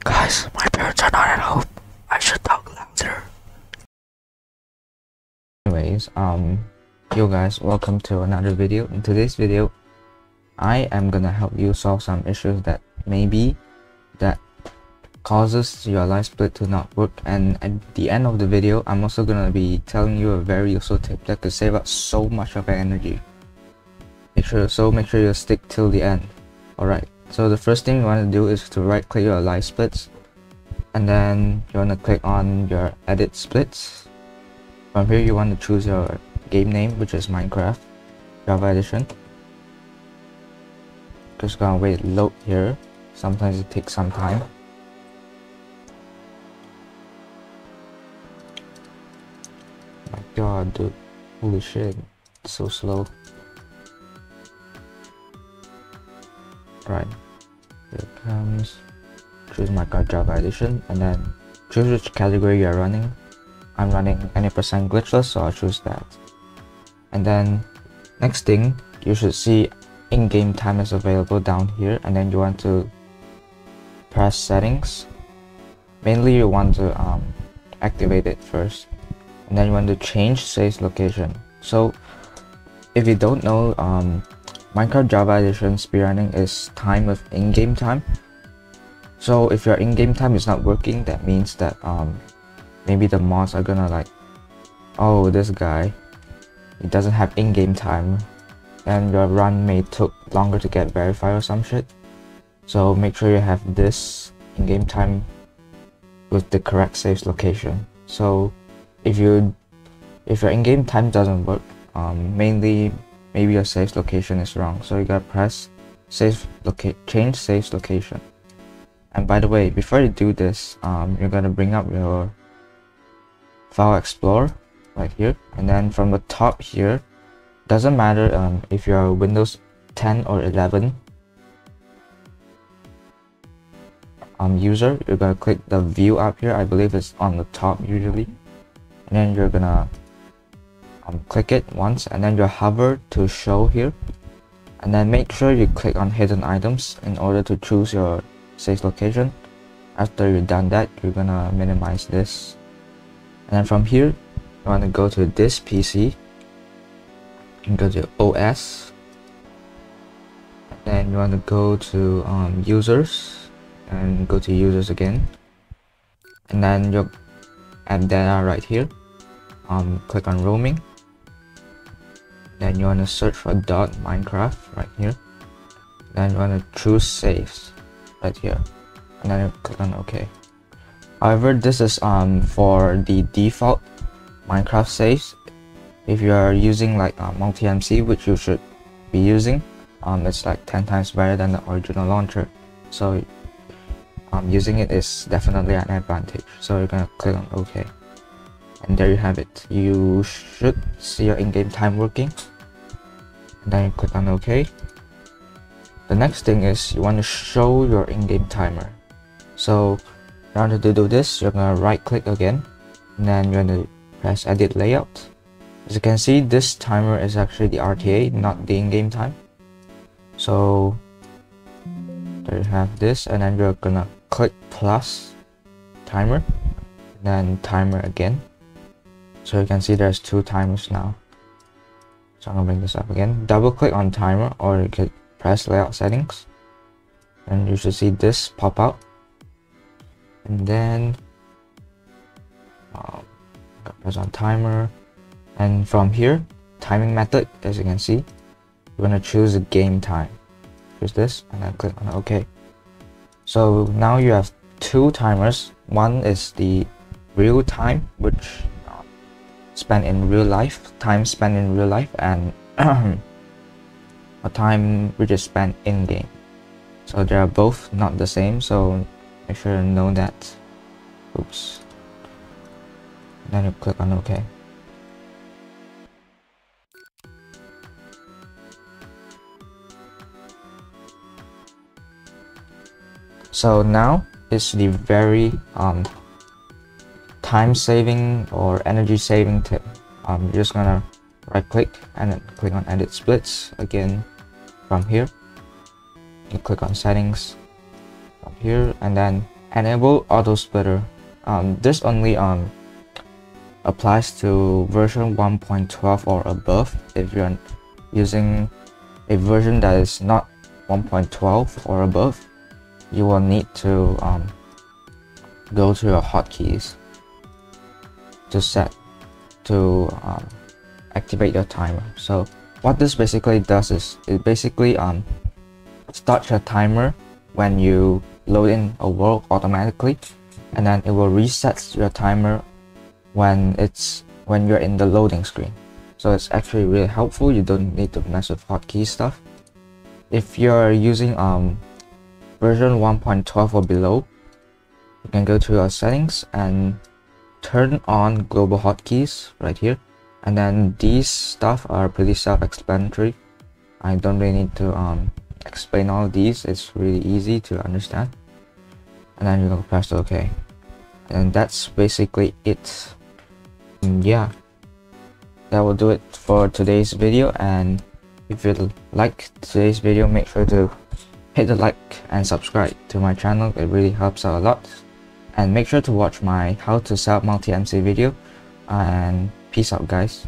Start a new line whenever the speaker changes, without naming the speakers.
Guys, my parents are not at home. I should talk louder.
Anyways, um, yo guys, welcome to another video. In today's video, I am gonna help you solve some issues that maybe that causes your LiveSplit to not work and at the end of the video i'm also gonna be telling you a very useful tip that could save up so much of your energy make sure so make sure you stick till the end all right so the first thing you want to do is to right click your LiveSplits and then you want to click on your edit splits. From here you want to choose your game name which is minecraft java edition. Just gonna wait load here. Sometimes it takes some time. My god dude. Holy shit. It's so slow right here comes choose Minecraft java edition and then choose which category you're running. I'm running any percent glitchless so i'll choose that. And then next thing you should see in-game time is available down here and then you want to press settings. Mainly you want to um, activate it first and then you want to change save location. So if you don't know um, Minecraft Java Edition speedrunning is time with in-game time. So if your in-game time is not working that means that um, maybe the mods are gonna like oh this guy he doesn't have in-game time and your run may took longer to get verified or some shit. So make sure you have this in-game time with the correct save location. So if you if your in-game time doesn't work um, mainly maybe your save location is wrong. So you gotta press save locate change save location. And by the way before you do this um, you're gonna bring up your file explorer right here. And then from the top here doesn't matter um, if you're windows 10 or 11 um, user you're gonna click the view up here. I believe it's on the top usually. And then you're gonna um, click it once and then you hover to show here. And then make sure you click on hidden items in order to choose your save location. After you've done that you're gonna minimize this. And then from here you want to go to this pc and go to os and then you want to go to um, users and go to users again. And then you'll AppData right here. Um, click on roaming then you want to search for dot minecraft right here. Then you want to choose saves right here. And then click on ok however this is um for the default minecraft saves. If you are using like uh, multi-mc which you should be using um it's like 10 times better than the original launcher. So um, using it is definitely an advantage. So you're gonna click on ok and there you have it. You should see your in-game time working. And then you click on ok. The next thing is you want to show your in-game timer. So in order to do this you're gonna right click again and then you're gonna press edit layout. As you can see this timer is actually the RTA not the in-game time. So there you have this and then you're gonna click plus timer then timer again so you can see there's two timers now. So I'm gonna bring this up again. Double click on timer or you can press layout settings. And you should see this pop out. And then um, press on timer. And from here timing method as you can see you're gonna choose the game time. Choose this and then click on ok. So now you have two timers. One is the real time which spent in real life time spent in real life and a time which is spent in game so they are both not the same so make sure you know that. Oops. Then you click on ok so now is the very um, time saving or energy saving tip um, you're just gonna right click and then click on edit splits again from here. You click on settings from here and then enable auto splitter. Um, this only um, applies to version 1.12 or above if you're using a version that is not 1.12 or above. You will need to um, go to your hotkeys to set to um, activate your timer. So what this basically does is it basically um, starts your timer when you load in a world automatically and then it will reset your timer when it's when you're in the loading screen. So it's actually really helpful. You don't need to mess with hotkey stuff. If you're using um version 1.12 or below you can go to your settings and turn on global hotkeys right here. And then these stuff are pretty self-explanatory. I don't really need to um, explain all these. It's really easy to understand. And then you're gonna press OK. And that's basically it. And yeah. That will do it for today's video. And if you like today's video make sure to hit the like and subscribe to my channel. It really helps out a lot and make sure to watch my how to set up multi-MC video. And peace out guys